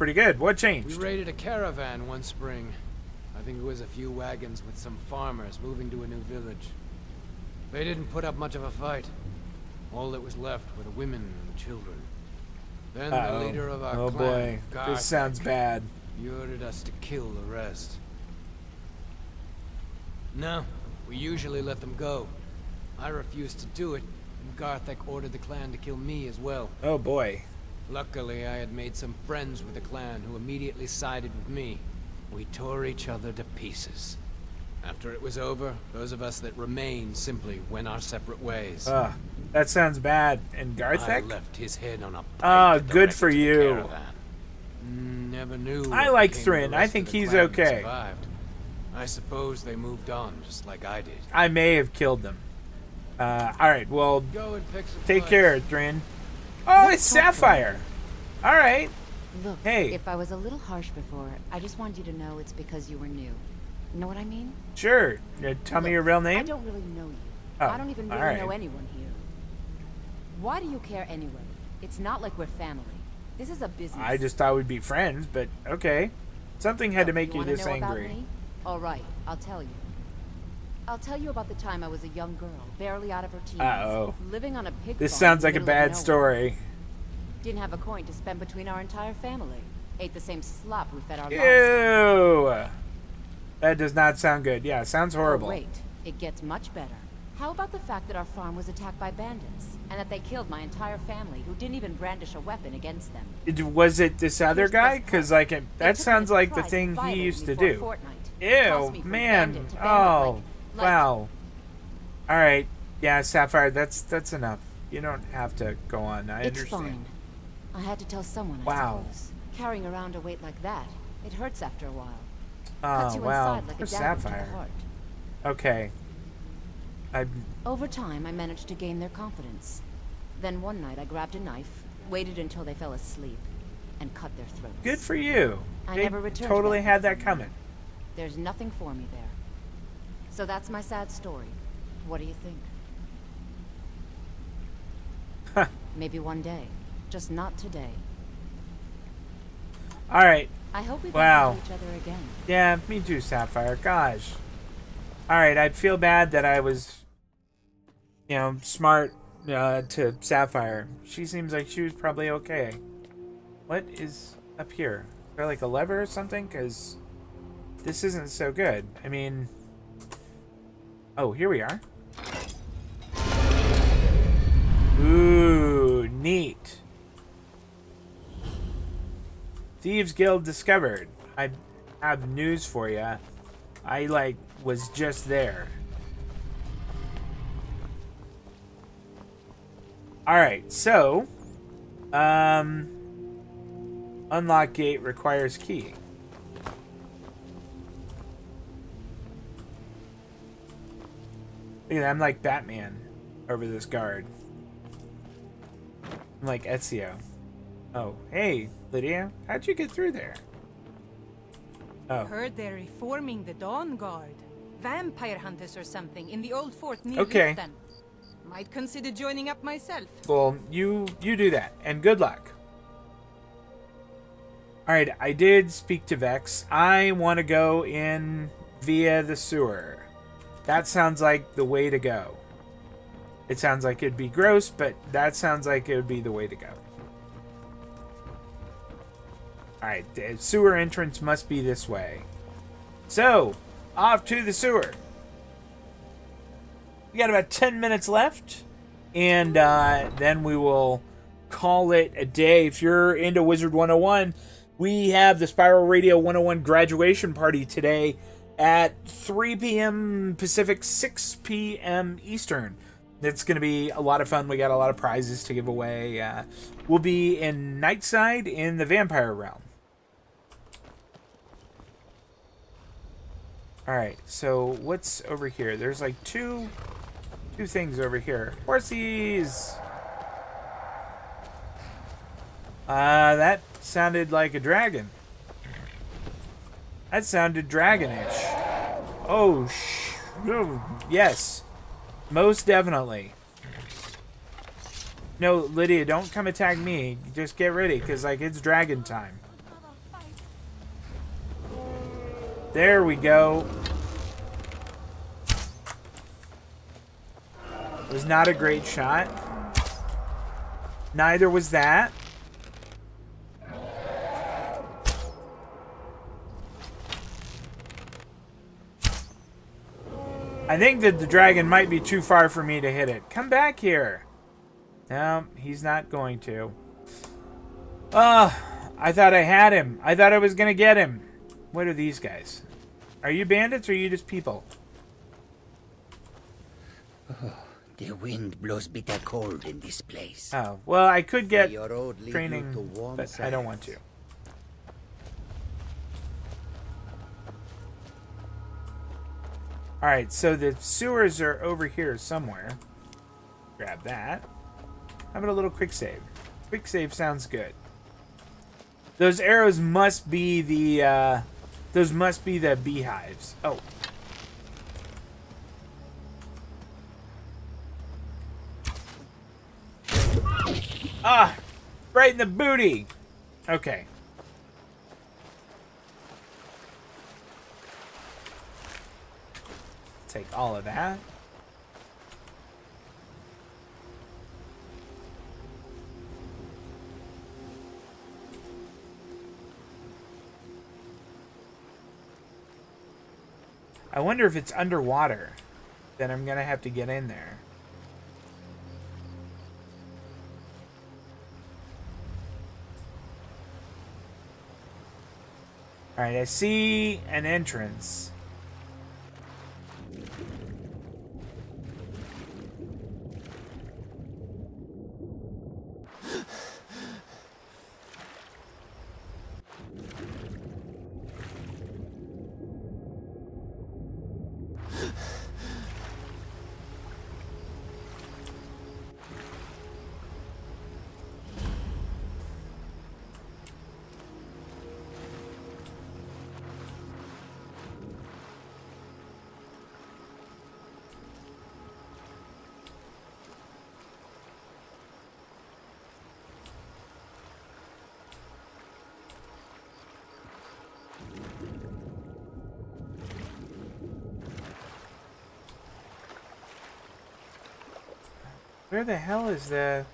pretty good. What changed? We raided a caravan one spring. I think it was a few wagons with some farmers moving to a new village. They didn't put up much of a fight. All that was left were the women and the children. Then Uh-oh. the leader of our Oh clan, boy, Garth, this sounds bad. he ordered us to kill the rest. No, we usually let them go. I refused to do it, and Garthek ordered the clan to kill me as well. Oh boy. Luckily, I had made some friends with the clan who immediately sided with me. We tore each other to pieces. After it was over, those of us that remained simply went our separate ways. Ugh, that sounds bad. And Garthek? I left his head on a Ah, good for you. Never knew. I like Thrynn. I think he's okay. survived. I suppose they moved on just like I did. I may have killed them. Uh, well, and pick some take fights. care, Thrynn. Oh, it's Let's talk Sapphire. Alright. Look, Hey. if I was a little harsh before, I just wanted you to know it's because you were new. Know what I mean? Sure. Uh, tell me your real name? I don't really know you. Oh, I don't even really alright. know anyone here. Why do you care anyway? It's not like we're family. This is a business. I just thought we'd be friends, but okay. Something had to make you wanna this angry. All right, I'll tell you. I'll tell you about the time I was a young girl, barely out of her teens, Uh-oh. living on a pig This sounds like a the middle of bad story. Didn't have a coin to spend between our entire family. Ate the same slop we fed our. Ew. That does not sound good. Yeah, sounds oh, horrible. Oh, wait, it gets much better. How about the fact that our farm was attacked by bandits, and that they killed my entire family, who didn't even brandish a weapon against them? It- Was it this other guy? Because like it, that sounds like the thing he used to do. fortnight. Ew, Tossed me from man. Oh, like- like- wow. All right. Yeah, Sapphire. That's that's enough. You don't have to go on. I It's understand. fine. I had to tell someone, Wow. Carrying around a weight like that, it hurts after a while. Oh wow. like Poor a dagger to Sapphire. Okay. I Over time, I managed to gain their confidence. Then one night, I grabbed a knife, waited until they fell asleep, and cut their throats. good for you. I They never returned totally had that coming. There's nothing for me there. So that's my sad story. What do you think? Huh. Maybe one day. Just not today. All right. I hope we Wow. each other again. Yeah, me too, Sapphire. Gosh. All right, I'd feel bad that I was, you know, smart uh, to Sapphire. She seems like she was probably okay. What is up here? Is there like a lever or something? Because this isn't so good. I mean, oh, here we are. Ooh, neat. Thieves Guild discovered. I have news for you. I like was just there. All right, so um unlock gate requires key. Look at that, I'm like Batman over this guard. I'm like Ezio. Oh, hey, Lydia. How'd you get through there? Oh, Heard they're reforming the Dawnguard. Vampire hunters or something in the old fort near Okay. Riften. Might consider joining up myself. well, you you do that, and good luck. All right, I did speak to Vex. I want to go in via the sewer. That sounds like the way to go. It sounds like it'd be gross, but that sounds like it would be the way to go. Alright, the sewer entrance must be this way. So, off to the sewer. We got about 10 minutes left, and uh, then we will call it a day. If you're into Wizard101, we have the Spiral Radio 101 graduation party today at 3 p.m. Pacific, 6 p.m. Eastern. It's going to be a lot of fun. We got a lot of prizes to give away. Uh, we'll be in Nightside in the Vampire Realm. All right, so what's over here? There's like two, two things over here. Horsies. Uh, that sounded like a dragon. That sounded dragonish. Oh, sh yes. Most definitely. No, Lydia, don't come attack me. Just get ready, because, like, it's dragon time. There we go. It was not a great shot. Neither was that. I think that the dragon might be too far for me to hit it. Come back here. No, he's not going to. Uh, I thought I had him. I thought I was going to get him. What are these guys? Are you bandits or are you just people? Oh, the wind blows bitter cold in this place. Oh, well, I could get training, but. I don't want to. Alright, so the sewers are over here somewhere. Grab that. How about a little quick save? Quick save sounds good. Those arrows must be the, uh, those must be the beehives. Oh. Ah! Right in the booty! Okay. Take all of that. I wonder if it's underwater. Then I'm gonna have to get in there. Alright, I see an entrance. Where the hell is the...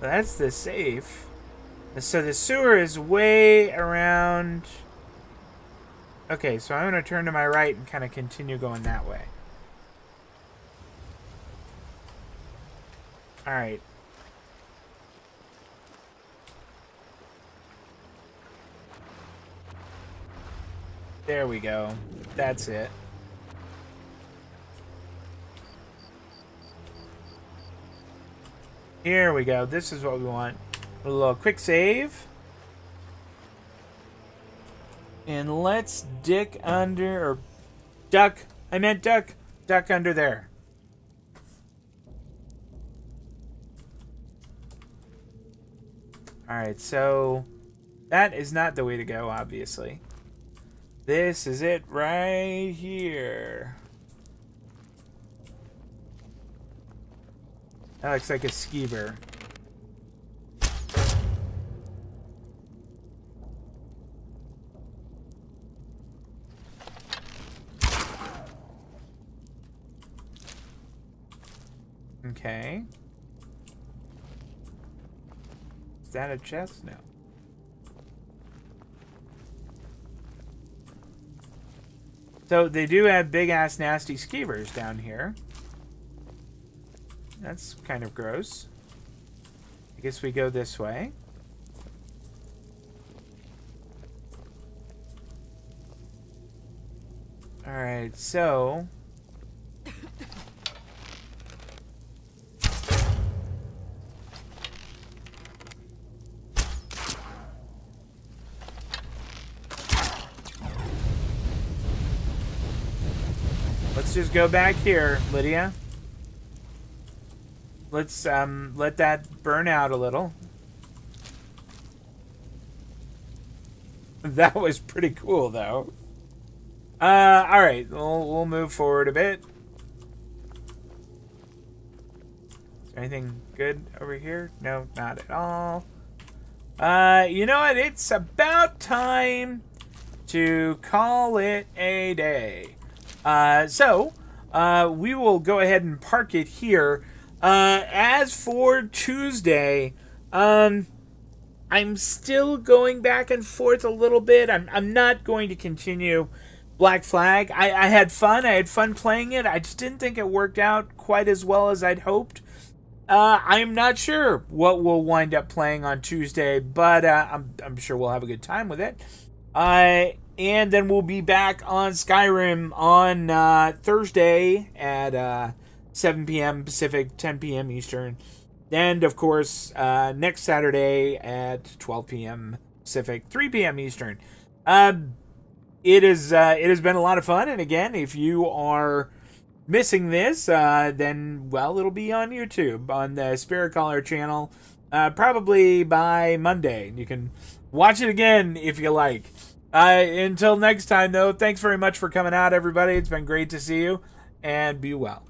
That's the safe. So the sewer is way around... Okay, so I'm going to turn to my right and kind of continue going that way. Alright. There we go. That's it. Here we go. This is what we want. A little quick save. And let's dick under, or duck. I meant duck. Duck under there. Alright, so that is not the way to go, obviously. This is it right here. That looks like a skeever. Okay. Is that a chest? No. So they do have big ass nasty skeevers down here. That's kind of gross. I guess we go this way. Alright, so... let's just go back here, Lydia. Let's um let that burn out a little. That was pretty cool, though. Uh, all right, we'll we'll move forward a bit. Anything good over here? No, not at all. Uh, you know what? It's about time to call it a day. Uh, so, uh, we will go ahead and park it here. Uh, as for Tuesday, um, I'm still going back and forth a little bit. I'm, I'm not going to continue Black Flag. I, I had fun. I had fun playing it. I just didn't think it worked out quite as well as I'd hoped. Uh, I'm not sure what we'll wind up playing on Tuesday, but uh, I'm, I'm sure we'll have a good time with it. Uh, and then we'll be back on Skyrim on uh, Thursday at uh, 7 p.m. Pacific, 10 p.m. Eastern. And of course, uh, next Saturday at 12 p.m. Pacific, 3 p.m. Eastern. Um, it is uh, it has been a lot of fun, and again, if you are missing this, uh, then well, it'll be on YouTube on the Spiritcaller channel, uh, probably by Monday. And you can watch it again if you like. Uh, until next time, though, thanks very much for coming out, everybody. It's been great to see you, and be well.